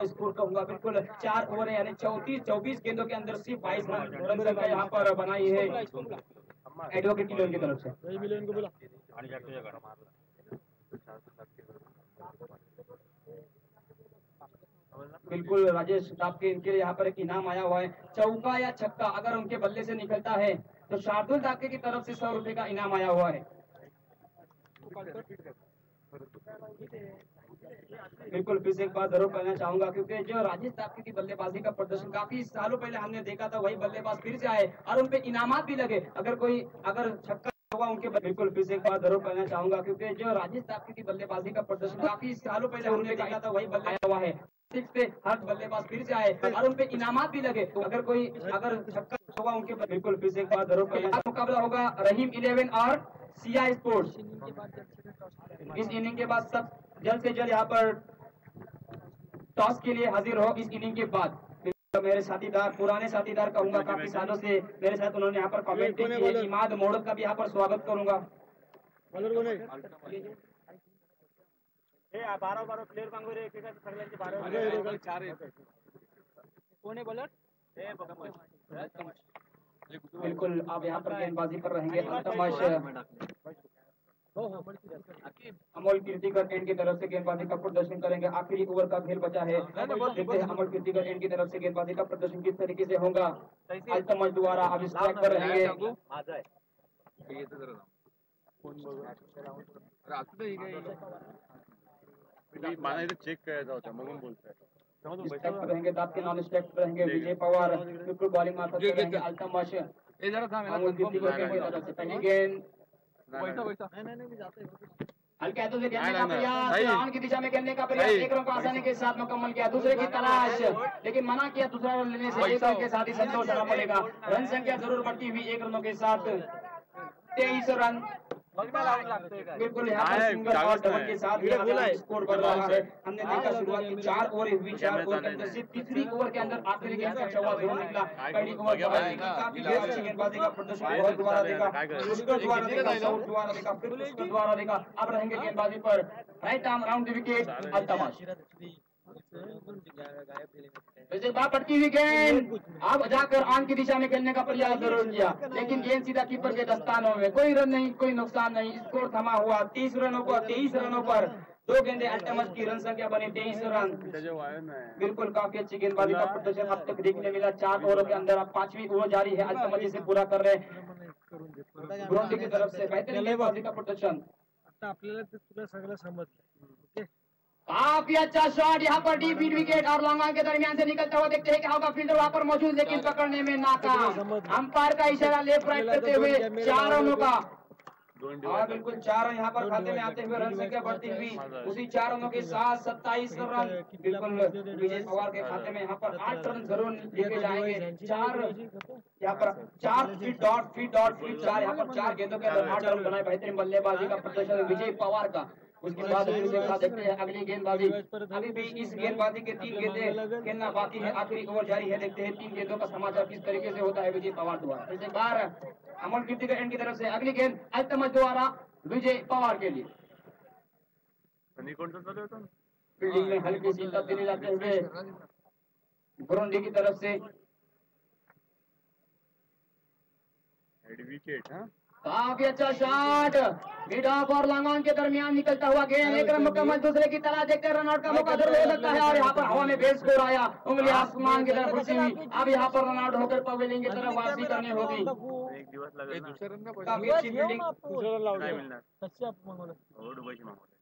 Score कहूँगा बिल्कुल चार ओवर यानी चौतीस चौबीस गेंदों के अंदर सिर्फ़ बाईस रन संख्या यहाँ पर बनाई है एडवोकेट की की तरफ़ से। को बिल्कुल राजेश आपके इनके लिए यहाँ पर एक इनाम आया हुआ है। चौका या छक्का अगर उनके बल्ले से निकलता है तो शार्दुल दाके की तरफ़ से सौ रुपए का इनाम आया हुआ है। बिल्कुल फिर से एक बात ज़रूर कहना चाहूँगा क्योंकि जो राजेश तापके की बल्लेबाजी का प्रदर्शन काफ़ी सालों पहले हमने देखा था वही बल्लेबाज फिर से आए और उन पे इनामात भी लगे। अगर कोई अगर छक्का हुआ उनके बिल्कुल फिर से एक बात ज़रूर कहना चाहूँगा क्योंकि जो राजेश तापके की बल्लेबाजी का प्रदर्शन काफ़ी सालों पहले हमने देखा था वही बल्ले हुआ है। सिक्स पे हर बल्लेबाज फिर से आए और उन पे इनामात भी लगे। तो अगर कोई अगर छक्का हुआ उनके बिल्कुल फिर से एक बात ज़रूर कहना मुकाबला होगा रहीम इलेवन और सिया स्पोर्ट्स। इस इनिंग के बाद सब जल्द से जल्द यहाँ पर टॉस के लिए हाजिर हो इस इनिंग के बाद। मेरे साथीदार पुराने साथीदार कहूँगा काफ़ी सालों से मेरे साथ उन्होंने यहाँ पर कमेंट की है। इमाद मोड़क का भी यहाँ पर स्वागत करूँगा। रे सगळ्यांचे बारा चार कोण आहे बॉलर? बिल्कुल आप यहाँ पर गेंदबाजी पर रहेंगे हो हो अमोल कीर्तिकर एंड की तरफ़ से गेंदबाजी का प्रदर्शन करेंगे। आखिरी ओवर का खेल बचा है। देखते हैं अमोल कीर्तिकर एंड की तरफ़ से गेंदबाजी का प्रदर्शन किस तरीके से होगा। अल्तमश द्वारा अब स्ट्राइक पर रहेंगे माझा आहे चेक करायचा होता म्हणून बोलतोय रहेंगे दाब के नॉन पर रहेंगे विजय पवार बॉलिंग अल्तमश। अमोल एंड की तरफ़ से पहली गेंद नाही नाही नाही, मी जातोय हल्के हाथों से खेलने का प्रयास राउंड की दिशा में खेलने का प्रयास एक रन को आसानी के साथ मुकम्मल किया दूसरे की तलाश लेकिन मना किया दूसरा रन लेने से एक रन के साथ ही संतोष होना पड़ेगा रन संख्या ज़रूर बढ़ती हुई एक रनों के साथ। तेईस रन। है, में। है। है। हमने देखा शुरुआत की चार ओवर हुई चार ओवर के अंदर से तीसरी ओवर के अंदर आखिरी गेंद का चौवा ज़रूर निकला। पहली ओवर काफ़ी अच्छी गेंदबाजी का प्रदर्शन बहुत द्वारा देखा पुष्कर द्वारा देखा सौर द्वारा देखा फिर पुष्कर द्वारा देखा। अब रहेंगे गेंदबाजी पर। Right arm round wicket Altamash वैसे बात पटकी हुई गेंद। आप जाकर आन की दिशा में खेलने का प्रयास ज़रूर किया। लेकिन गेंद सीधा कीपर के दस्तानों में। कोई रन नहीं, कोई नुकसान नहीं। स्कोर थमा हुआ तीस रनों पर, तेईस रनों पर। दो गेंदे अल्टमस की रन संख्या बनी तेईस रन। बिल्कुल काफ़ी अच्छी गेंदबाजी का प्रदर्शन अब तक देखने मिला। चार ओवरों के अंदर अब पांचवी ओवर जारी है, अल्टमस इसे पूरा कर रहे हैं। की तरफ़ से बेहतरीन गेंदबाजी का प्रदर्शन। आता आपल्याला ते ओके काफ़ी अच्छा शॉट यहाँ पर डी फीट विकेट और लॉन्ग के दरमियान से निकलता हुआ देखते हैं कि होगा फील्डर वहाँ पर मौजूद लेकिन पकड़ने में नाकाम। अंपायर का इशारा लेफ़्ट राइट करते हुए चार रनों का। और बिल्कुल चार रन यहाँ पर खाते में आते हुए रन संख्या बढ़ती हुई उसी चार रनों के साथ सत्ताईस रन। बिल्कुल विजय पवार के खाते में यहाँ पर आठ रन ज़रूर लेके जाएँगे। चार यहाँ पर चार feet dot feet dot feet चार यहाँ पर चार गेंदों के अंदर आठ रन बनाए बेहतरीन बल्लेबाजी का प्रदर्शन विजय पवार का। उसके बाद फिर से देखते हैं अगली गेंदबाजी। अभी भी इस गेंदबाजी के तीन गेंदे खेलना बाकी है। आखिरी ओवर जारी है। देखते हैं तीन गेंदों का समाचार किस तरीके से होता है विजय पवार द्वारा। फिर से बार अमन कीर्ति एंड की तरफ़ से अगली गेंद अल्तमज द्वारा विजय पवार के लिए। होतं फील्डिंग में हल्की सी तब्दीली लाते हुए गुरुंडी की तरफ़ से। हेड विकेट हा? काफ़ी अच्छा शॉट मिड ऑफ़ और लॉन्ग ऑन के दरमियान निकलता हुआ गेंद एक रन मुकम्मल दूसरे की तरह देखते रन आउट का मौका ज़रूर हो सकता है और यहाँ पर हवा में बेस स्कोर आया। उंगली आसमान की तरफ़ उठी हुई। अब यहाँ पर रन आउट होकर पवेलिंग की तरफ़ वापसी करनी होगी। एक दिवस लागेल काफ़ी अच्छी फील्डिंग काय लावलं मिळणार कशी आपण मागवलं हो डुबईची मागवले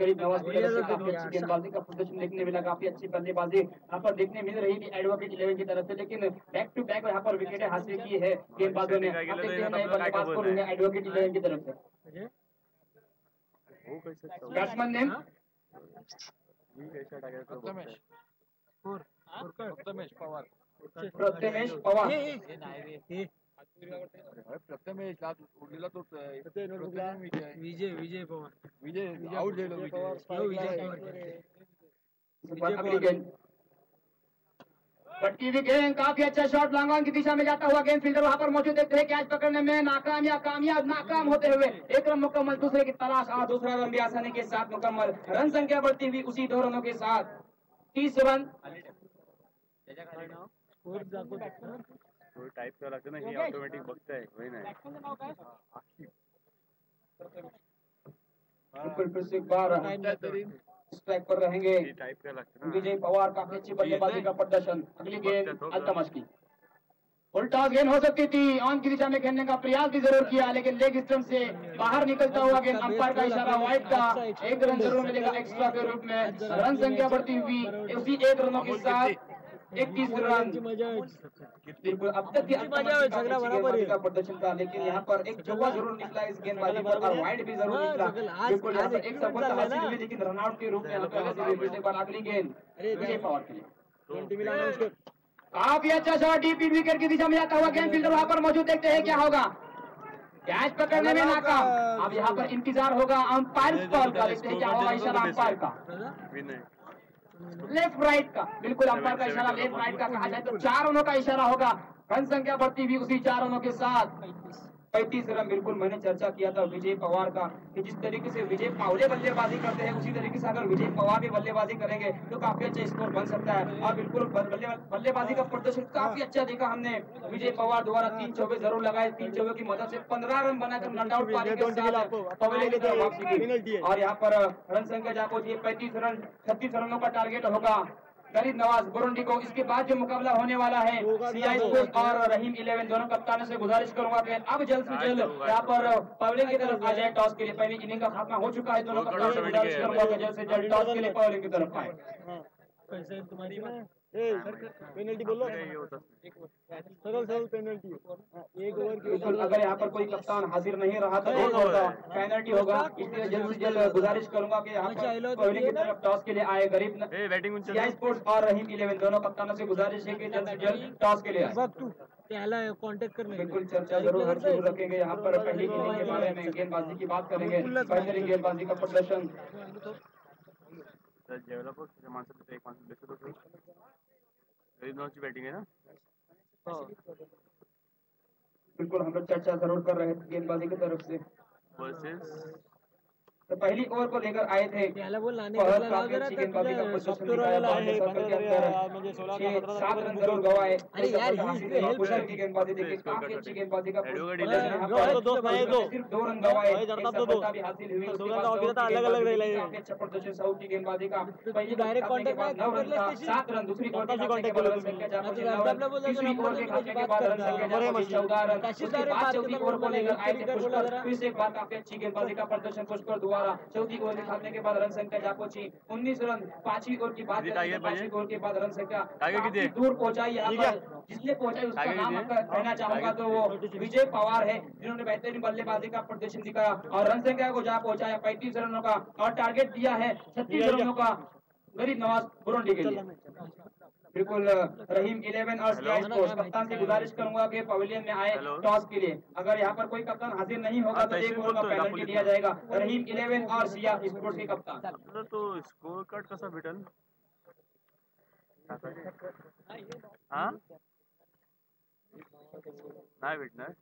करीब नवाज़ काफ़ी अच्छी गेंदबाजी का प्रदर्शन देखने मिला काफ़ी अच्छी बल्लेबाजी यहाँ पर देखने मिल रही थी एडवोकेट इलेवन की तरफ़ से लेकिन बैक टू बैक यहाँ पर विकेटें हासिल की है गेंदबाजों ने हैं बल्लेबाज को एडवोकेट इलेवन की तरफ़ से हो बैट्समैन नेम प्रथमेश पवार प्रथमेश पवार काफ़ी अच्छा शॉट लॉन्ग ऑन की दिशा में जाता हुआ गेंद फील्डर वहाँ पर मौजूद हैं कैच पकड़ने में नाकाम या कामयाब नाकाम होते हुए एक रन मुकम्मल दूसरे की तलाश और दूसरा रन भी आसानी के साथ मुकम्मल रन संख्या बढ़ती हुई उसी दो रनों के साथ तीस रन तो टाईप करावं लागतं ना। हे ऑटोमॅटिक बघताय होय नाही एक बार स्ट्राइक पर रहेंगे। हे टाईप करावं लागतं ना विजय पवार काफ़ी अच्छी बल्लेबाजी का प्रदर्शन। अगली गेंद अल्तमश की उल्टा गेंद हो सकती थी ऑन की दिशा में खेलने का प्रयास भी ज़रूर किया लेकिन लेग स्टंप से बाहर निकलता हुआ गेंद अंपायर का इशारा वाइड का। एक रन ज़रूर मिलेगा एक्स्ट्रा के रूप में। रन संख्या बढ़ती हुई उसी एक रनों के साथ। रन बिल्कुल अब तक झगड़ा बराबर है। प्रदर्शन था लेकिन यहाँ पर एक चौका ज़रूर निकला इस गेंदबाजी पर और वाइड भी ज़रूर हाँ, निकला। बिल्कुल यहाँ पर एक एक सफलता हासिल हुई लेकिन रनआउट के रूप में यहाँ पर हासिल हुई फिर बार अगली गेंद। अरे विजय पवार के लिए। काफ़ी अच्छा शॉट डीप मिड विकेट की दिशा में जाता हुआ गेंद फील्डर वहाँ पर मौजूद देखते हैं क्या होगा। कैच पकड़ने में नाकाम अब यहाँ पर इंतज़ार होगा अंपायर कॉल का देखते हैं क्या होगा इशारा अंपायर का विनय। लेफ़्ट राइट का। बिल्कुल अंपायर का इशारा लेफ़्ट राइट का कहा जाए तो चार रनों का इशारा होगा। रन संख्या बढ़ती हुई उसी चार रनों के साथ। पैंतीस रन बिल्कुल मैंने चर्चा किया था विजय पवार का कि जिस तरीके से विजय पावले बल्लेबाजी करते हैं उसी तरीके से अगर विजय पवार भी बल्लेबाजी करेंगे तो काफ़ी अच्छा स्कोर बन सकता है। और बिल्कुल बल्लेबाजी का प्रदर्शन काफ़ी अच्छा देखा हमने। विजय पवार द्वारा तीन चौबे ज़रूर लगाए तीन चौके की मदद से पंद्रह रन बनाकर रन आउट पारी के साथ की तरफ़ वापसी की। और यहाँ पर रन संख्या जाको जी पैंतीस रन छत्तीस रनों का टारगेट होगा। गरीब नवाज़ बुरुंडी को इसके बाद जो मुकाबला होने वाला है सीआई स्कूल और रहीम इलेवन दोनों कप्तानों से गुजारिश करूँगा कि अब जल्द से जल्द यहाँ पर पवले की तरफ़ आ जाए टॉस के लिए पहले इनिंग का खात्मा हो चुका है दोनों कप्तानों से गुजारिश करूँगा कि जल्द से जल्द टॉस के लिए पवले की तरफ़ आए। तुम्हारी पेनल्टी बोलो हे? होत असते. सरल सरल पेनल्टी। एक ओवर की बिल्कुल अगर यहाँ पर कोई कप्तान हाजिर नहीं रहा तो एक पेनल्टी होगा इसलिए जल्द से जल्द गुजारिश करूँगा कि यहाँ पर पवेलियन की तरफ़ टॉस के लिए आए गरीब हे बॅटिंग स्पोर्ट्स और रहीम इलेवन दोनों कप्तानों से गुजारिश है कि जल्द से जल्द टॉस के लिए आए। बघ तू त्याला कॉन्टॅक्ट कर बिल्कुल चर्चा ज़रूर हम ज़रूर रखेंगे यहाँ पर। पहली इनिंग के बारे में गेंदबाजी की बात करेंगे। पहली गेंदबाजी का प्रदर्शन। त्याच्या माणसाला तिथे एक नावाची बॅटिंग आहे ना? बिल्कुल हम लोग चर्चा ज़रूर कर रहे थे गेंदबाजी की तरफ़ से। वर्सेस तो पहली ओवर को लेकर आए थे। सात रन ज़रूर गवाए. कुशल की गेंदबाजी देखिए काफ़ी अच्छी गेंदबाजी का तो तो। सिर्फ़ दो रन गवाए। तो हासिल हुई। का अलग-अलग गेंदबाजी अच्छा प्रदर्शन साउथ की। गेंदबाजी पहली सात रन दूसरी। चौदह रन चौथी ओवर। को लेकर आए थे पुष्कर फिर से एक बार काफ़ी अच्छी गेंदबाजी का प्रदर्शन पुष्कर द्वारा चौथी ओवर के के बाद रन संख्या जा पहुँची। उन्नीस रन पांचवी ओवर की बात तो पांचवी? ओवर के बाद रन संख्या? दूर पहुंचाई यहाँ पर। जिसने पहुंचाई उसका नाम अगर कहना चाहूँगा तो वो विजय पवार है जिन्होंने बेहतरीन बल्लेबाजी का प्रदर्शन दिखाया और रन संख्या को जा पहुँचाया पैंतीस रनों का और टारगेट दिया है छत्तीस रनों का। गरीब नवाज़ बुरुंडी के लिए। बिल्कुल रहीम इलेवन और कप्तान से गुजारिश करूँगा कि पवेलियन में आए टॉस के लिए। अगर यहाँ पर कोई कप्तान हाजिर नहीं होगा हाँ, तो एक ओवर का पेनल्टी दिया जाएगा। रहीम इलेवन और सीआई स्पोर्ट्स के कप्तान। तो स्कोर कार्ड कसा भेटल? हा? नाही भेटणार?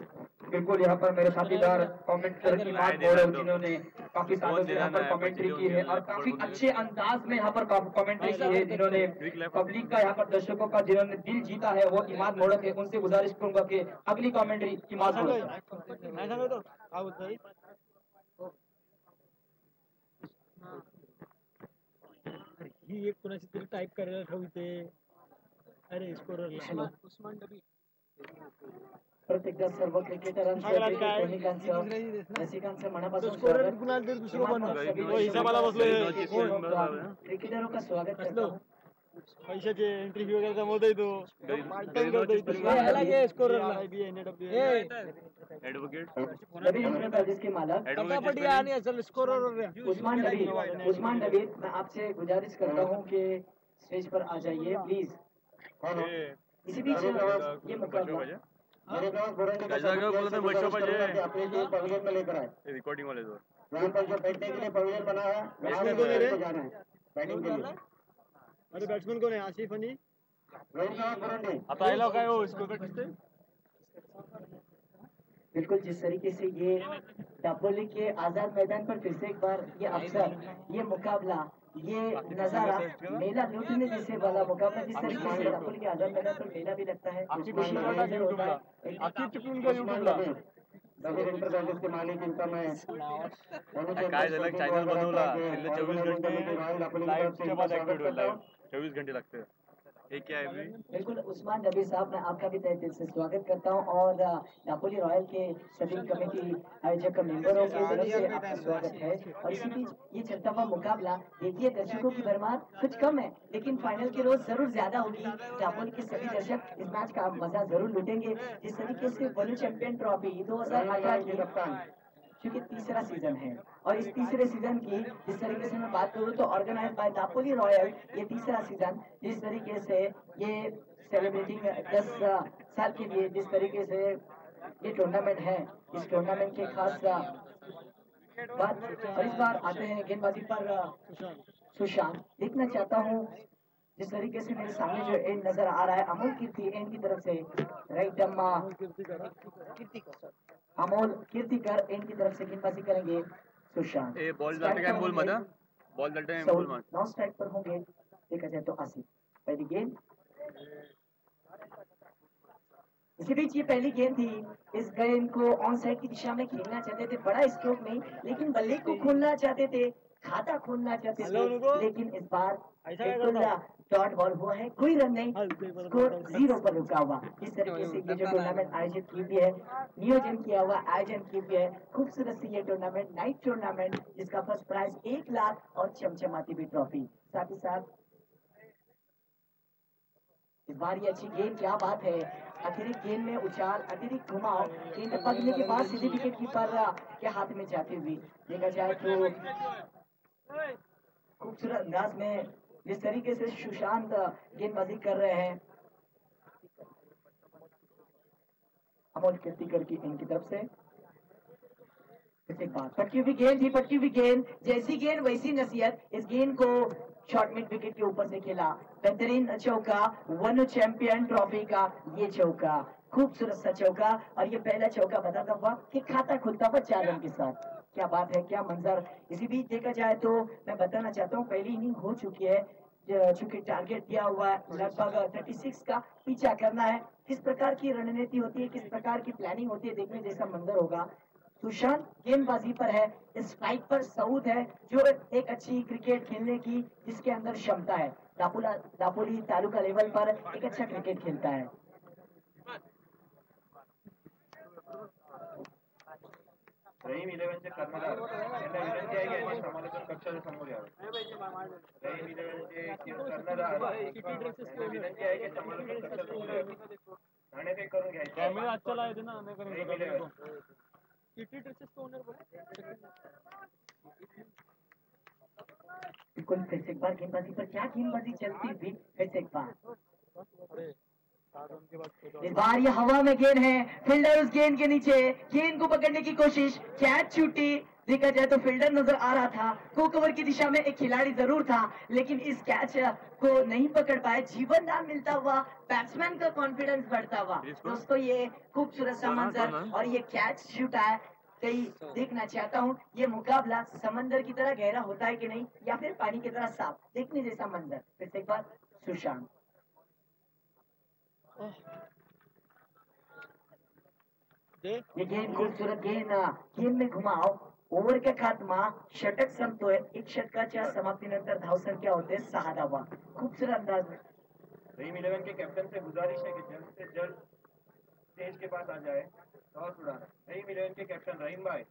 बिल्कुल यहाँ पर मेरे साथीदार कमेंटर की बात बोल रहे हैं, जिन्होंने काफ़ी सालों से यहाँ पर कमेंट्री की है और काफ़ी अच्छे अंदाज में यहाँ पर कमेंट्री की है जिन्होंने पब्लिक का यहाँ पर दर्शकों का जिन्होंने दिल जीता है वो इमाद मोड़क है उनसे गुजारिश करूँगा कि अगली कमेंट्री इमाद अरे ही एक कोणाची तरी टाईप करायला ठेवते अरे उस्मान डबी। प्रत्येकदा सर्व क्रिकेटरांचं चांगला क्रिकेट काय? प्रेमिकांचं रसिकांचं मनापासून स्कोरर स्वागत. कुणाला तरी दुसरं बनव सभी तो हिसाबाला बसलोय. गरीब कोण? नवाजी स्कोर क्रिकेटरों का स्वागत करता पैशाचे एंट्री फ़ी वगैरे जमवतोय तो. पार्ट टाइम करतोय तो. स्कोररला के मालक. असेल स्कोरर उस्मान नबी. उस्मान नबी मैं आपसे गुजारिश करता हूँ कि स्टेज पर आ जाइए प्लीज़ इसी बीच ये मुकाबला। मेरे है? टीम पवेलियन में लेकर आए। रिकॉर्डिंग वाले तो यहाँ पर जो बैठने के लिए पवेलियन बना है। वहाँ इसमें से तो मेरे- को जाना है बैटिंग के लिए। अरे बैट्समैन आसिफ काय हो? बिल्कुल जिस तरीके से ये दापोली के आज़ाद मैदान पर फिर से एक बार ये अवसर ये मुकाबला ये नज़ारा मेला लूटने जैसे वाला मुकाबला जिस तरीके से राहुल के आज़ाद मैदान पर मेला भी लगता है। चौबीस का है। मालिक इनका मैं। काय झालं चॅनल बनवला चोवीस घंटे लगते चोवीस घंटे लागते क्या है बिल्कुल उस्मान नबी साहब मैं आपका भी तहे दिल से स्वागत करता हूँ और नापोली रॉयल के सभी कमेटी आयोजक मेंबरों की तरफ़ से आपका स्वागत है। और इसी बीच ये चलता हुआ मुकाबला देखिए दर्शकों की भरमार कुछ कम है लेकिन फाइनल की रोज ज़रूर ज़्यादा होगी। नापोली के सभी दर्शक इस मैच का मज़ा ज़रूर लुटेंगे। जिस तरीके से वर्ल्ड चैंपियन ट्रॉफी दो हज़ार की कप्तान क्योंकि तीसरा सीज़न है। और इस तीसरे सीज़न की जिस तरीके से मैं बात करूँ तो ऑर्गेनाइज बाय दापोली रॉयल ये तीसरा सीज़न जिस तरीके से ये सेलिब्रेटिंग दस साल के लिए जिस तरीके से ये टूर्नामेंट है इस टूर्नामेंट के खास बात और इस बार आते हैं गेंदबाजी पर सुशांत। देखना चाहता हूँ जिस तरीके से मेरे सामने जो एंड नज़र आ रहा है अमोल कीर्ति एंड की तरफ़ से। राइट अम्मा। अमोल कीर्तिकर एंड की तरफ़ से गेंदबाजी करेंगे? सुशांत। ए बॉल जाते काय बोल मध्ये बॉल जाते काय बोल मत। नौ स्ट्राइक पर होंगे। देखा जाए तो आसिफ। पहली गेंद। इसी बीच ये पहली गेंद थी। इस गेंद को ऑन साइड की दिशा में खेलना चाहते थे बड़ा स्ट्रोक नहीं लेकिन बल्ले को खोलना चाहते थे खाता खोलना चाहते थे लेकिन इस बार डॉट बॉल हुआ है कोई रन नहीं। स्कोर ज़ीरो पर रुका हुआ। इस तरीके से ये जो टूर्नामेंट आयोजित की हुई है नियोजन किया हुआ आयोजन की हुई है। खूबसूरत सी ये टूर्नामेंट नाइट टूर्नामेंट जिसका फ़र्स्ट प्राइज एक लाख और चमचमाती हुई ट्रॉफी साथ ही साथ इस बार ये अच्छी गेंद क्या बात है। अतिरिक्त गेंद में उछाल अतिरिक्त घुमाव गेंद पकड़ने के बाद सीधे विकेट कीपर के हाथ में जाती हुई देखा जाए तो खूबसूरत अंदाज में जिस तरीके से सुशांत गेंदबाजी कर रहे हैं। अमोल कीर्तिकर की इनकी तरफ़ से। पटकी हुई गेंद थी, पटकी हुई गेंद। जैसी गेंद, वैसी नसीहत। इस गेंद को शॉर्ट मिड विकेट के ऊपर से खेला। बेहतरीन चौका, वन चैंपियन ट्रॉफी का ये चौका। खूबसूरत सा चौका और ये पहला चौका बताता हुआ कि खाता खुलता हुआ चार रन के साथ। क्या बात है, क्या मंजर। इसी बीच देखा जाए तो मैं बताना चाहता हूँ, पहली इनिंग हो चुकी है चूँकि टारगेट दिया हुआ है, लगभग 36 का पीछा करना है। किस प्रकार की रणनीति होती है, किस प्रकार की प्लानिंग होती है, देखने जैसा मंजर होगा। सुशांत गेंदबाजी पर है स्ट्राइक पर सऊद है, जो एक अच्छी क्रिकेट खेलने की, जिसके अंदर क्षमता है। दापोला तालुका लेवल पर एक अच्छा क्रिकेट खेलता है। रहीम इलेव्हनचे कर्णधार यांना विनंती आहे की यांनी समालोचन कक्षाच्या समोर यावे रहीम इलेव्हनचे कर्णधार यांना विनंती आहे की समालोचन कक्षाच्या समोर यावे नाणेफेक करून घ्यायची कॅमेरा अच्छा थे ना हमें रहीम करेंगे इलेव्हन किटी ड्रेसेस का ओनर बोला बिल्कुल फिर से एक बार गेंदबाजी पर क्या गेंदबाजी चलती हुई फिर से एक बार बार ये हवा में गेंद है फील्डर उस गेंद के नीचे। गेंद को पकड़ने की कोशिश कैच छूटी देखा जाए तो फील्डर नज़र आ रहा था। को कवर की दिशा में एक खिलाड़ी ज़रूर था लेकिन इस कैच को नहीं पकड़ पाए। जीवन दान मिलता हुआ बैट्समैन का कॉन्फिडेंस बढ़ता हुआ। दोस्तों ये खूबसूरत सा मंजर और ये कैच छूटा है कई देखना चाहता हूँ ये मुकाबला समंदर की तरह गहरा होता है कि नहीं या फिर पानी की तरह साफ़ देखने जैसा मंजर। फिर से एक बार सुशांत। ये गेंद खूबसूरत गेंद गेम में घुमाव ओव्हर का खात्मा षटक संपतोय एक षटकाच्या समाप्तीनंतर धावसंख्या होते सहा धावा खूबसूरत अंदाज में। रहीम इलेवन के कैप्टन से गुजारिश है कि जल्द से जल्द स्टेज के पास आ जाए। टॉस उड़ाना। रहीम इलेवन के कैप्टन रहीम भाई।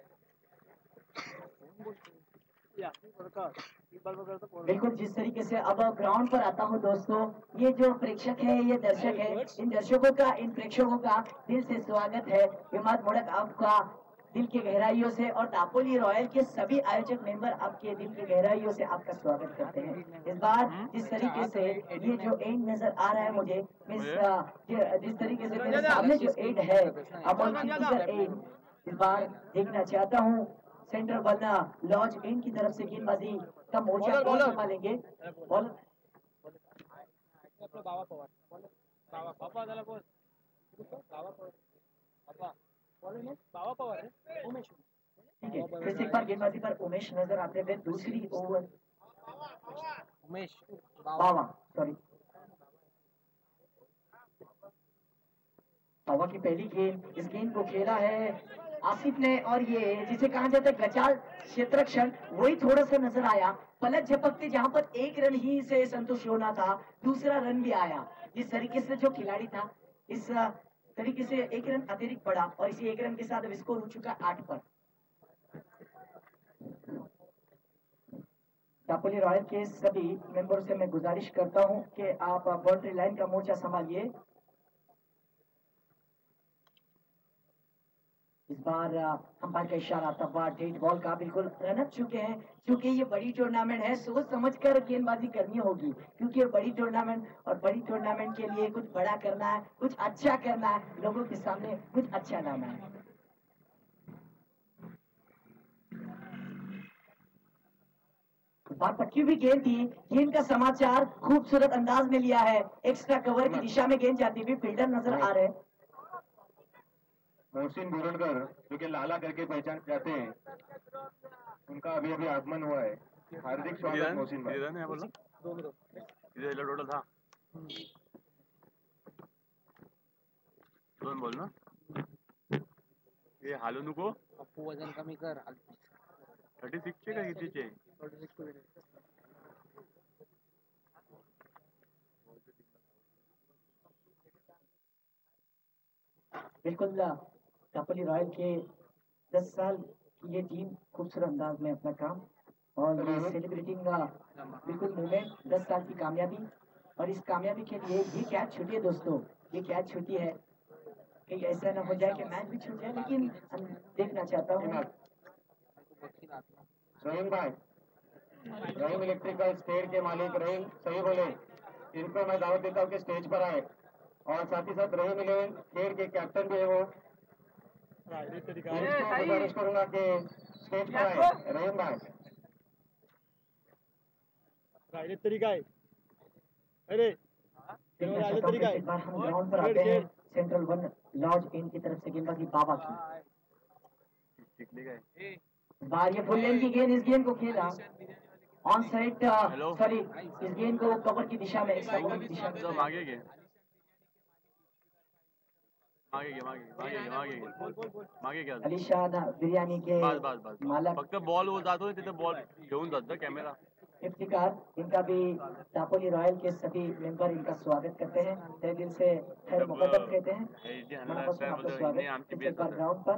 बिल्कुल जिस तरीके से अब ग्राउंड पर आता हूँ दोस्तों ये जो प्रेक्षक है ये दर्शक है इन दर्शकों का इन प्रेक्षकों का दिल से स्वागत है। विमाद मोड़क आपका दिल की गहराइयों से और दापोली रॉयल के सभी आयोजक मेंबर आपके दिल की गहराइयों से आपका स्वागत करते हैं। इस बार जिस तरीके से ये जो एंड नज़र आ रहा है मुझे जिस तरीके से मेरे सामने जो एंड है अमोल एंड इस बार देखना चाहता हूँ। सेंटर बना लॉज एंड की तरफ़ से गेंदबाजी का मोर्चा कौन संभालेंगे? बॉल बाबा पवार बाबा बाबा बोल बाबा पवार बाबा बाबा पवार उमेश। ठीक है फिर एक बार गेंदबाजी पर उमेश नज़र आते हुए दूसरी ओवर। उमेश बावा। सॉरी बावा की पहली गेंद इस गेंद को खेला है। आसिफ ने और ये जिसे कहा जाता है गचाल क्षेत्र क्षण वही थोड़ा सा नज़र आया। पलक झपकते जहाँ पर एक रन ही से संतुष्ट होना था, दूसरा रन भी आया। जिस तरीके से जो खिलाड़ी था, इस तरीके से एक रन अतिरिक्त पड़ा और इसी एक रन के साथ अब स्कोर हो चुका आठ पर। रॉयल के सभी मेंबरों से मैं गुजारिश करता हूँ कि आप बाउंड्री लाइन का मोर्चा संभालिए। इस बार अंपायर का इशारा तब बार डेट बॉल का, बिल्कुल रनअप चुके हैं, क्योंकि ये बड़ी टूर्नामेंट है, सोच समझ कर गेंदबाजी करनी होगी, क्योंकि ये बड़ी टूर्नामेंट और बड़ी टूर्नामेंट के लिए कुछ बड़ा करना है, कुछ अच्छा करना है, लोगों के सामने कुछ अच्छा लाना है। पटकी हुई गेंद थी गेंद का समाचार खूबसूरत अंदाज में लिया है एक्स्ट्रा कवर की दिशा में गेंद जाती हुई फील्डर नज़र आ रहे हैं। मोहसिन बोरडकर जो कि लाला करके पहचान जाते हैं उनका अभी अभी आगमन हुआ है। हार्दिक स्वागत मोहसिन भाई। टोटल हा दोन बोल? ना हे हालू नको। अप्पू वज़न कमी कर। थर्टी सिक्सचे का कितीचे बिल्कुल दापोली रॉयल के 10 साल की ये टीम खूबसूरत अंदाज में अपना काम और ये सेलिब्रेटिंग बिल्कुल मूवमेंट 10 साल की कामयाबी। और इस कामयाबी के लिए ये क्या छुट्टी है दोस्तों? ये क्या छुट्टी है? कहीं ऐसा ना हो जाए कि मैच भी छूट जाए लेकिन हम देखना चाहता हूँ। रहीम भाई रहीम इलेक्ट्रिकल स्टेट के मालिक रहीम सही बोले। इनको मैं दावत देता हूँ कि स्टेज पर आए। और साथ ही साथ रहीम इलेवन खेल के कैप्टन भी है वो राहिले तरी काय इनको गुजारिश करूँगा कि स्टेज पर आए रहीम भाई। राहिले तरी काय अरे हूँ। तरी कि काय इस बार हम ग्राउंड पर आते हैं सेंट्रल वन लॉज इन की तरफ़ से गेंदबाजी बाबा की। बार ये फुल लेंथ की गेंद इस गेंद को खेला। ऑन साइड सॉरी इस गेंद को कवर की दिशा में एक्स्ट्रा की दिशा में। तो अलीशान बिरयानी के बस बस बस मालक फक्त बॉल जातो तिथे बॉल घेऊन जात कॅमेरा इफ्तिकार इनका भी दापोली रॉयल के सभी मेंबर इनका स्वागत करते हैं। तहे दिल से खैर मुकदम कहते हैं। मनापासून आपलं स्वागत। ग्राउंड पर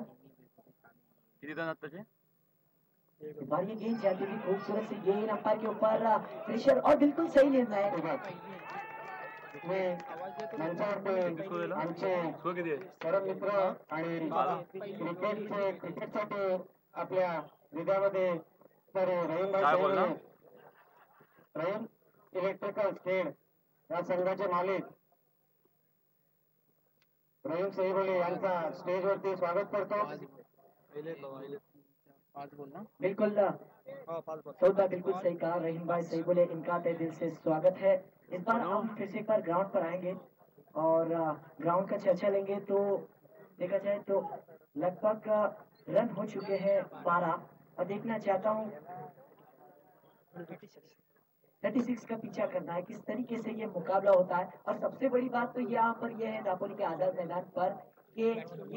किती जण आत्ताचे बार ये गेंद जाती हुई खूबसूरत सी गेंद अंपायर के ऊपर। प्रेशर और बिल्कुल सही निर्णय मी मंचावरती आमचे स्कोर किती आहे सर्व मित्र आणि क्रिकेटचे क्रिकेटसाठी आपल्या हृदयामध्ये तर रहीम काय भाई बोलला? रहीम इलेक्ट्रिकल स्टेड या संघाचे मालिक. रहीम सहीबोले यांचा स्टेजवरती स्वागत करतो. पाच ना. बिल्कुल हा सौदा बिल्कुल सही कहा. रहीम भाई सही बोले इनका तहे दिल से स्वागत है. इस बार हम फिर से एक बार ग्राउंड पर आएँगे और ग्राउंड का चर्चा लेंगे तो देखा जाए तो लगभग रन हो चुके हैं बारह। और देखना चाहता हूँ थर्टी सिक्स का पीछा करना है, किस तरीके से ये मुकाबला होता है। और सबसे बड़ी बात तो यहाँ पर यह है दापोली के आज़ाद मैदान पर कि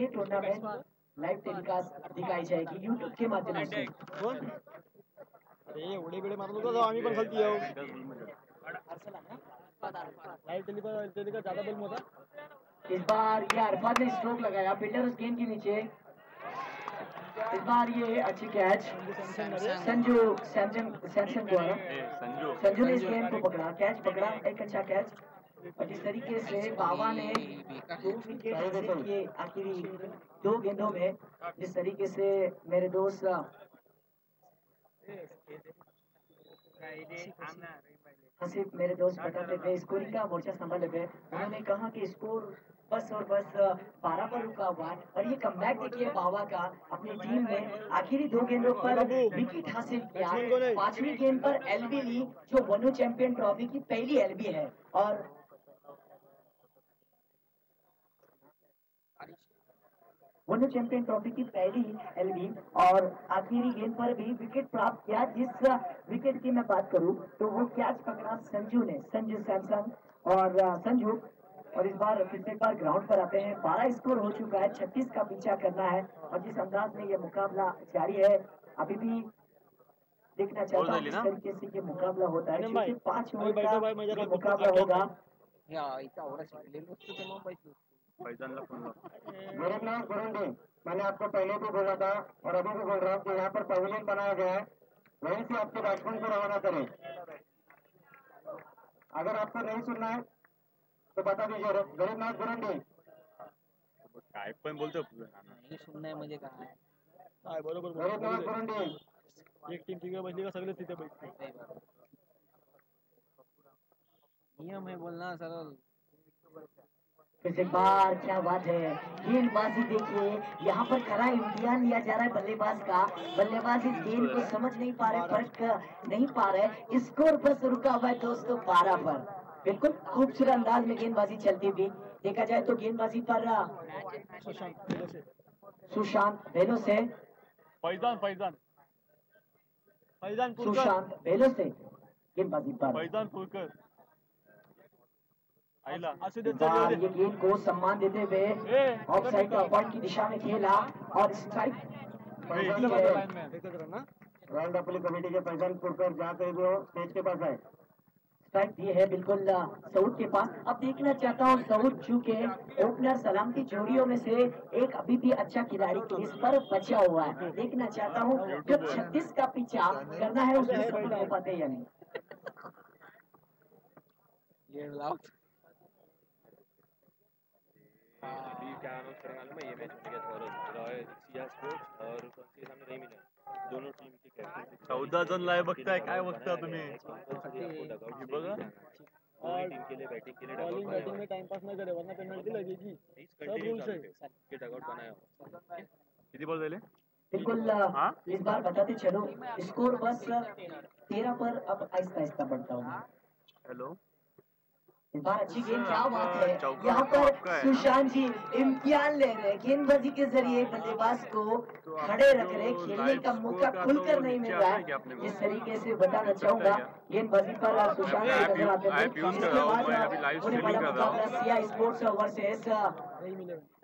ये टूर्नामेंट लाइव टेलीकास्ट दिखाई जाएगी यूट्यूब के माध्यम से। ज़्यादा बल इस बार ये ने स्ट्रोक लगाया फील्डर उस गेंद के नीचे इस बार ये अच्छी कैच संजू द्वारा संजू ने इस गेंद को पकड़ा कैच पकड़ा एक अच्छा कैच और जिस तरीके से बाबा ने दो विकेट आखिरी दो गेंदों में जिस तरीके से मेरे दोस्त हसीब मेरे दोस्त बताते थे स्कोरिंग का मोर्चा संभाले थे उन्होंने कहा कि स्कोर बस और बस बारह पर रुका हुआ है। और ये कमबैक देखिए बाबा का अपनी टीम ने आखिरी दो गेंदों पर विकेट हासिल किया। पांचवी गेंद पर एलबी ली जो वनो चैंपियन ट्रॉफी की पहली एलबी है। और वनु चैंपियन ट्रॉफी की पहली एलबी और आखिरी गेंद पर भी विकेट प्राप्त किया। जिस विकेट की मैं बात करूँ तो वो कैच पकड़ा संजू ने। संजू सैमसंग और संजू और इस बार फिर से एक बार ग्राउंड पर आते हैं। बारह स्कोर हो चुका है छत्तीस का पीछा करना है और जिस अंदाज में ये मुकाबला जारी है अभी भी देखना चाहता हूँ किस तरीके से ये मुकाबला होता है। क्योंकि पाँच ओवर बैठो का भाई, मैं जरा ये कुछ मुकाबला होगा। फैजानला फ़ोन लाव. गोरखनाथ गुरुंडी मैंने आपको पहले भी बोला था और अभी भी बोल रहा हूँ कि यहाँ पर पवेलियन बनाया गया है। वहीं से आपके बैट्समैन को रवाना करें। अगर आपको नहीं सुनना है तो बता दीजिए। गरीबनाथ गुरुंडी काय पण बोलतो काय बरोबर गरीबनाथ. गुरुंडी एक टीम तिकडे बसली का सगळे तिथे बसते नियम है बोलना सरल फिर से एक बार क्या बात है? गेंदबाजी देखिए यहाँ पर खरा इम्तिहान लिया जा रहा है बल्लेबाज का। बल्लेबाज इस गेंद को समझ नहीं पा रहे फ़र्क नहीं पा रहे। स्कोर बस रुका हुआ है दोस्तों बारह पर। बिल्कुल खूबसूरत अंदाज में गेंदबाजी चलती हुई। देखा जाए तो गेंदबाजी पर सुशांत सुशांत बेलो से। फैजान फैजान। फैजान सुशांत बेलो से गेंदबाजी पर। फैजान फुलकर आईला असू दे इस बार ये गेंद को सम्मान देते हुए ऑफ़ साइड का पॉइंट की दिशा में खेला और स्ट्राइक है रॉयल अपनी कमेटी के फैजान पुरकर जहाँ कहीं भी हो स्टेज के पास आए। स्ट्राइक दिए है बिल्कुल सऊद के पास। अब देखना चाहता हूँ सऊद चूके ओपनर सलामती जोड़ियों में से एक अभी भी अच्छा खिलाड़ी क्रीज पर बचा हुआ है। देखना चाहता हूँ जब 36 का पीछा करना है उसमें सफल हो पाते या नहीं। अभी क्या अनाउंस मालूम है ये मैच रॉयल सिया स्पोर्ट्स और कौन सी सामने नहीं मिला दोनों टीम की कैप्टन चौदा जण लाईव्ह बघताय काय बघता तुम्ही हे बघा टीम के लिए बैटिंग के लिए बॉलिंग बैटिंग में टाइम पास नहीं करे वरना पेनल्टी लगेगी सब कंटिन्यू rules है. के डगआउट बनाया किती बॉल झाले बिल्कुल हाँ? इस बार बताते चलो स्कोर बस तेरह पर अब आहिस्ता आहिस्ता बढ़ता हूँ हॅलो बार अच्छी गेंद क्या बात है यहाँ पर? सुशांत जी इम्तिहान ले रहे हैं गेंदबाजी के ज़रिए बल्लेबाज को खड़े रख रहे खेलने का मौका खुलकर नहीं मिल रहा है? इस तरीके से बताना चाहूँगा गेंदबाजी पर सुशांत जी नज़र आते इसके बाद होने वाला हूँ। मुकाबला C I sports versus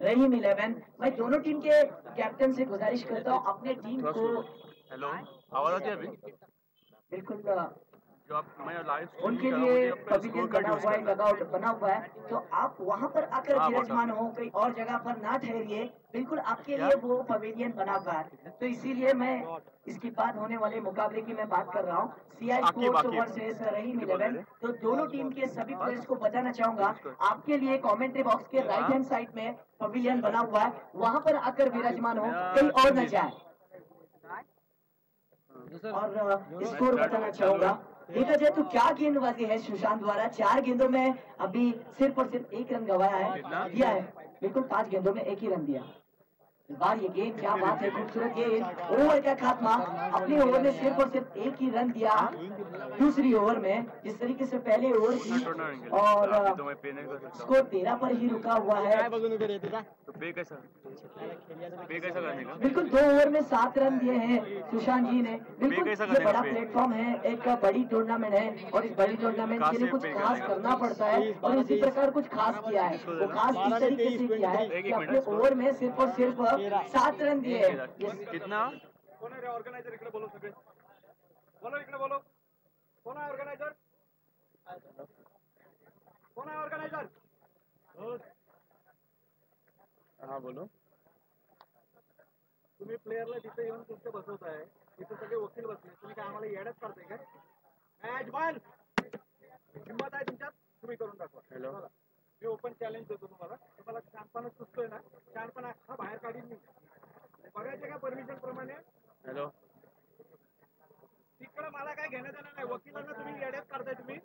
Rahim eleven मैं दोनों टीम के कैप्टन से गुजारिश करता हूँ अपने टीम को हेलो आवाज़ आती है अभी बिल्कुल जो आप मैं लाइव उनके हूँ लिए पवेलियन बना हुआ है है? लगाउट बना हुआ है तो आप वहाँ पर आकर हाँ, विराजमान हो कहीं और जगह पर ना ठहरिए। बिल्कुल आपके लिए वो पवेलियन बना हुआ है। तो इसीलिए मैं इसके बाद होने वाले मुकाबले की मैं बात कर रहा हूँ। स्पोर्ट्स वर्सेस रहीम इलेवन तो दोनों टीम के सभी प्लेयर्स को बताना चाहूँगा। आपके लिए कमेंट्री बॉक्स के राइट हाँ? हैंड साइड में पवेलियन बना हुआ है। वहाँ पर आकर विराजमान हो कहीं और न जाए। और स्कोर बताना चाहूँगा। देखा जाए तो क्या गेंदबाजी है सुशांत द्वारा। चार गेंदों में अभी सिर्फ़ और सिर्फ़ एक रन गवाया है। दिया है। बिल्कुल पाँच गेंदों में एक ही रन दिया। बार ये गेंद क्या बात है खूबसूरत गेंद ओवर का खात्मा। अपने ओवर में सिर्फ़ और सिर्फ़ एक ही रन दिया। दूसरी ओवर में जिस तरीके से पहले ओवर की और तो मैं पे नहीं कर सकता। स्कोर तेरह पर ही रुका हुआ है। तो पे कैसा? पे कैसा करने का? बिल्कुल दो ओवर में सात रन दिए हैं सुशांत जी ने। बिल्कुल ये बड़ा प्लेटफॉर्म है एक बड़ी टूर्नामेंट है और इस बड़ी टूर्नामेंट के लिए कुछ खास करना पड़ता है और इसी प्रकार कुछ खास किया है। वो खास इस तरीके से किया है कि अपने ओवर में सिर्फ़ और सिर्फ़ सात रन दिए। कितना? कोण आहे ऑर्गनायझर इकडे सगळे। बोलो इकडे बोलो। कोण आहे ऑर्गनायझर कोण आहे ऑर्गनायझर हाँ बोलो। तुम्ही प्लेअरला तिथे येऊन तुमचं बसवताय. तिथे सगळे वकील बसले. तुम्ही काय आम्हाला काय मॅच बॉल हिंमत आहे तुमच्यात? तुम्ही करून दाखवा. हॅलो. मी ओपन चॅलेंज देतो तुम्हाला. तुम्हाला शहाणपणा सुचतोय ना. शहाणपणा हा बाहेर काढीन मी. बघायचं का परमिशन प्रमाणे? हॅलो तिकडं मला काय घेण्यात येणार नाही. वकिलांना तुम्ही येड्यात काढताय तुम्ही.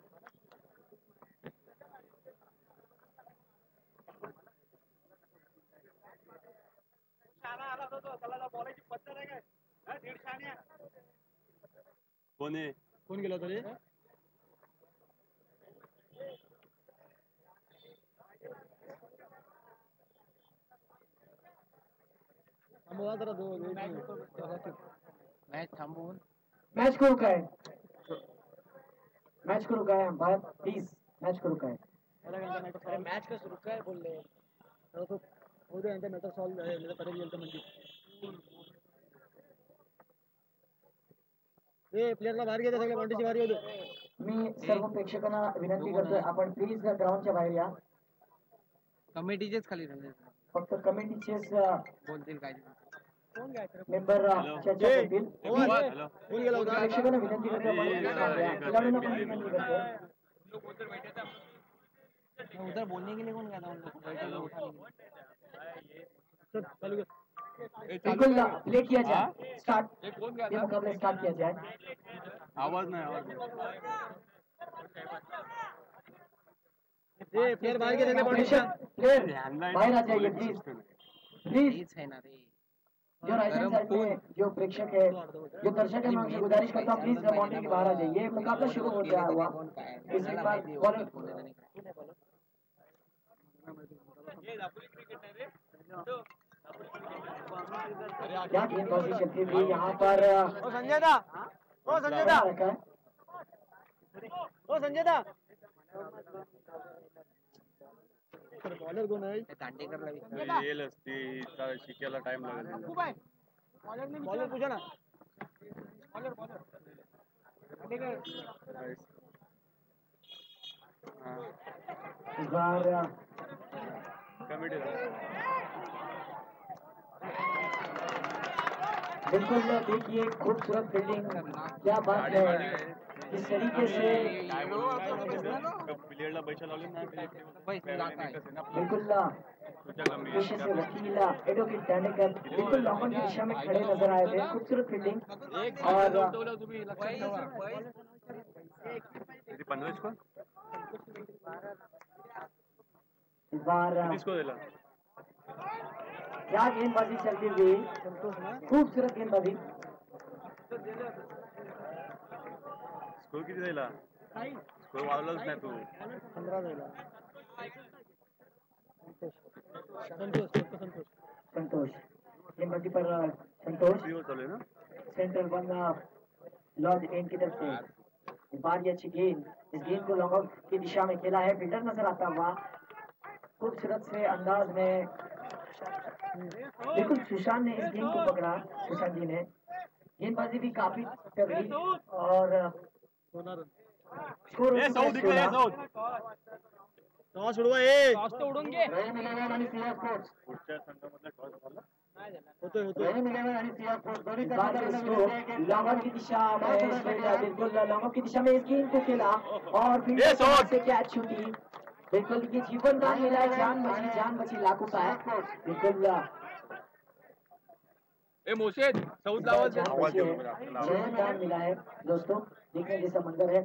शाळा आला होता तो. त्याला बोलायची पद्धत आहे काय? हा, दीड शाण्या कोण आहे? कोण गेला होता रे थांबवा जरा दो. मॅच थांबवून मैच को रुका है मैच को रुका है अंपायर प्लीज़ मैच को रुका है। मला काय मॅच कसं सुरू काय बोलले तो उद्या यांचा मॅटर झाला परत गेलं म्हणजे ए प्लेअरला बाहेर घेते सगळ्या बॉन्डीची बाहेर घेतो मी सर्व प्रेक्षकांना विनंती करतोय आपण प्लीज़ ग्राउंडच्या बाहेर या. कमिटीचेच खाली राहिले. फक्त कमिटीचेच बोलतील काय मेंबर प्रेक्षकांना विनंती आपण उधर बोलने के लिए कौन गया था? उन लोग को? बिल्कुल प्ले किया जाए। स्टार्ट ये मुकाबला स्टार्ट किया जाए। आवाज़ नाही आवाज़. प्लेयर बाहेर घेते सगळ्या प्लेयर बाहर आ जाइए प्लीज़ प्लीज़ है ना रे। जो राइट हैंड साइड में जो प्रेक्षक है जो दर्शक है मैं उनसे गुजारिश करता हूँ प्लीज़ बाउंड्री के बाहर आ जाइए। मुकाबला शुरू हो गया हुआ। इस बार बॉलर क्या गेंदबाजी चलती हुई यहाँ पर? ओ संजय दा। ओ संजय दा। ओ संजय दा। बॉलर कोण आहे दांडेकरला विचार. येईलच ती चा- शिकायला टाइम लागेल बॉलर पूछा ना। इस बार कमिटी बिल्कुल देखिए खूबसूरत फील्डिंग क्या बात है। इस तरीके से पेशे वकील एडवोकेट दांडेकर बिल्कुल की दिशा में खड़े नज़र आए थे खूबसूरत फील्डिंग और इस बार क्या गेंदबाजी चलती हुई खूबसूरत गेंदबाजी। स्कोर किती दिला स्कोर वाढवलाच नाही तू. पंधरा झाला संतोष. संतोष संतोष. संतोष. पर संतोष. किती ओव्हर चालू आहे ना? सेंट्रल वन लॉर्ड एन की तरफ़ से इस अच्छी गेंद इस गेंद को लॉन्ग ऑफ़ की दिशा में खेला है. फील्डर नज़र आता हुआ. खूबसूरत से अंदाज में बिल्कुल सुशांत ने इस गेंद को पकड़ा. सुशांत जी ने. गेंदबाजी भी काफ़ी तगड़ी और सोनार स्कोर ए। साऊथ इकडे ये साऊथ टॉस उडवा ए उडून घे पुढच्या संघामधला टॉस झाला होतोय होतोय इस बार जो स्ट्रोक लॉन्ग ऑन की दिशा में इसमें बिल्कुल लॉन्ग की दिशा में इस गेंद को खेला और तरफ़ से कैच छूटी बिल्कुल ये जीवन दान मिला है जान बची जान बची लाखों का है। बिल्कुल ए मोशेद सऊद लावल आवाज़ मिला? है दोस्तों देखने जैसा मंदिर है।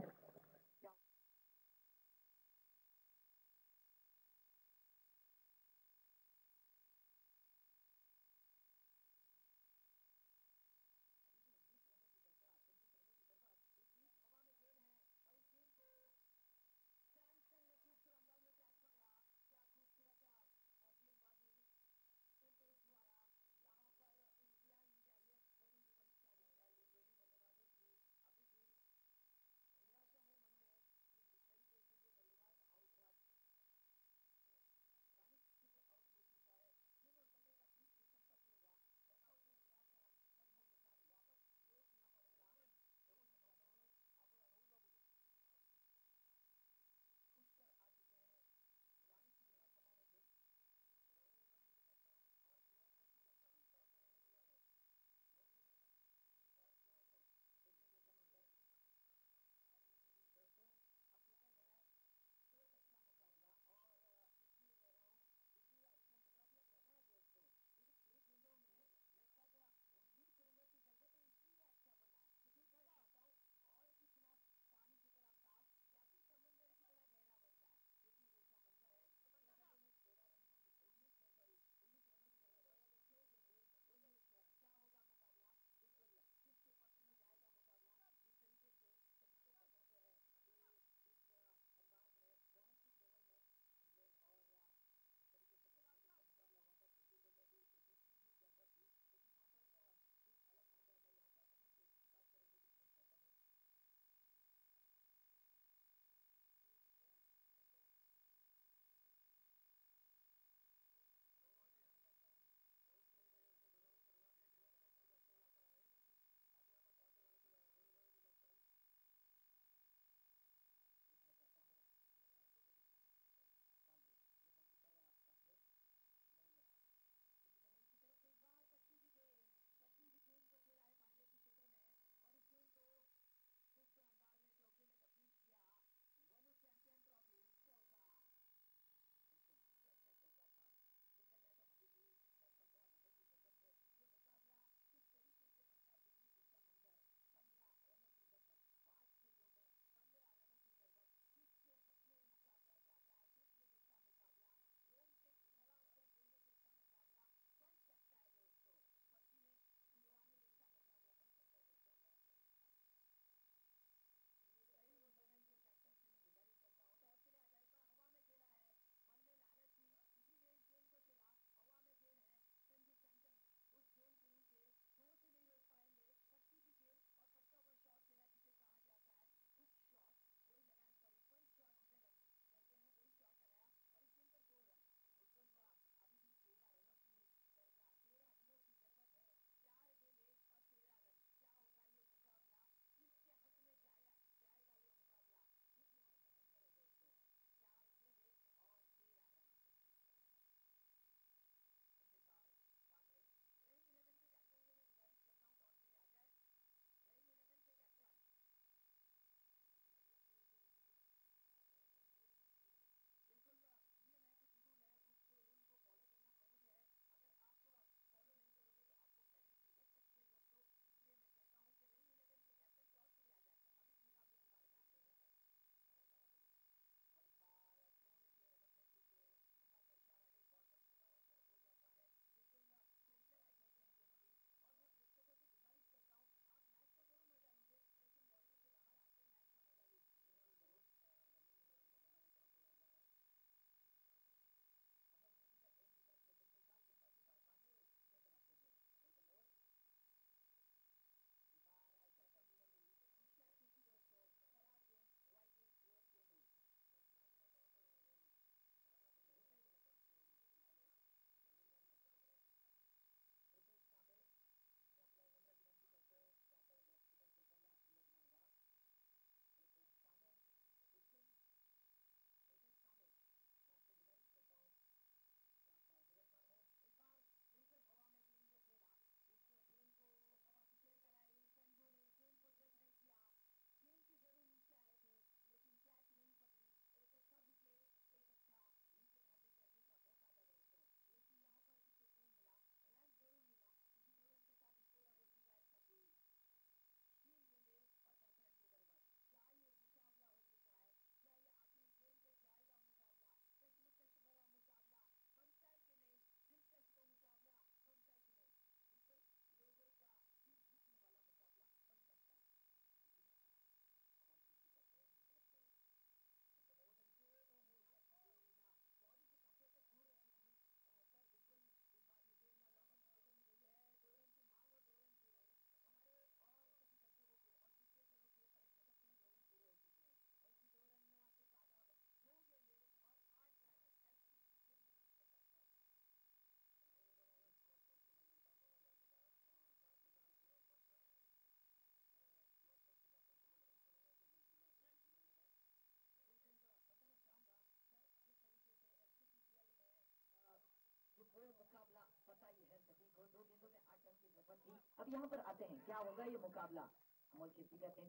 अब यहाँ पर आते हैं। क्या होगा ये मुकाबला? अमोल टीम की तरफ़ से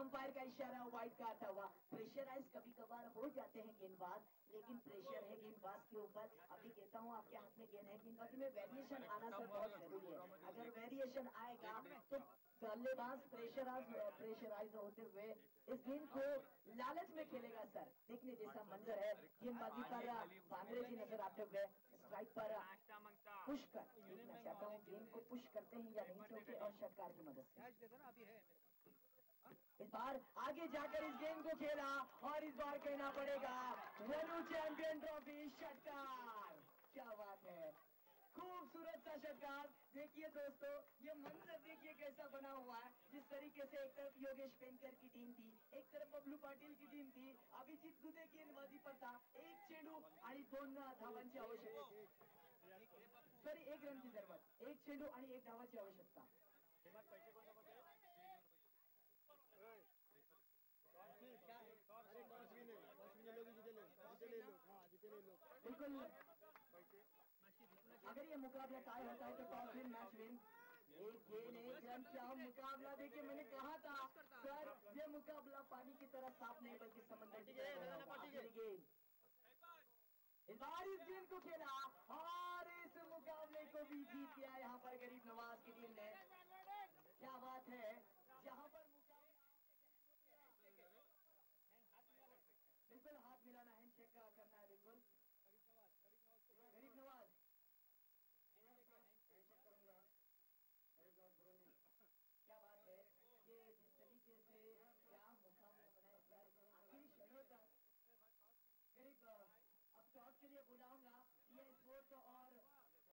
अंपायर का इशारा का आता हुआ प्रेशराइज कभी कभार हो जाते हैं गेंदबाज लेकिन प्रेशर है गेंदबाज के ऊपर। अभी कहता हूँ, आपके हाथ में गेंद है में वेरिएशन आना सर बहुत ज़रूरी है। अगर वेरिएशन आएगा तो बल्लेबाज प्रेशराइज प्रेशराइज होते हुए इस गेंद को लालच में खेलेगा सर। देखने जैसा मंजर है, गेंदबाजी पर बांद्रे जी नज़र आते हुए। स्ट्राइक पर पुश कर। देखना चाहता हूँ गेंद को पुश करते हैं या नहीं चौके और षटकार की मदद से। इस बार आगे जाकर इस गेम को खेला और इस बार कहना पड़ेगा वनु चैंपियन ट्रॉफी षटकार। क्या बात है। खूबसूरत सा षटकार। देखिए दोस्तों ये मंजर देखिए कैसा बना हुआ है। जिस तरीके से एक तरफ़ योगेश पेनकर की टीम थी एक तरफ़ बबलू पाटील की टीम थी अभिजित गुदे गेंदबाजी पर था एक चेंडू आणि दोन धावांची आवश्यकता। सॉरी एक रनची ज़रूरत एक चेंडू आणि एक धावाची आवश्यकता. हाँ जीते लोग बिल्कुल अगर ये मुकाबला टाई होता है तो टॉस विन मैच विन एक गेंद एक रन क्या मुकाबला? देखिए मैंने कहा था सर ये मुकाबला पानी की तरह साफ़ नहीं बल्कि समंदर की तरह गेंद इस बार इस गेंद को खेला। और मुकाबले को भी जीत लिया यहाँ पर गरीब नवाज़ की टीम ने। क्या बात है?